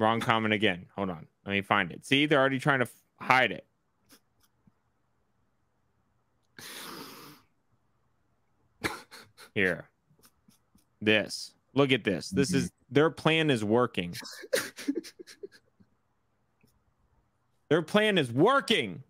Wrong comment again. Hold on. Let me find it. See, they're already trying to f- hide it. Here. This. Look at this. This is mm-hmm. their plan is working. their plan is working.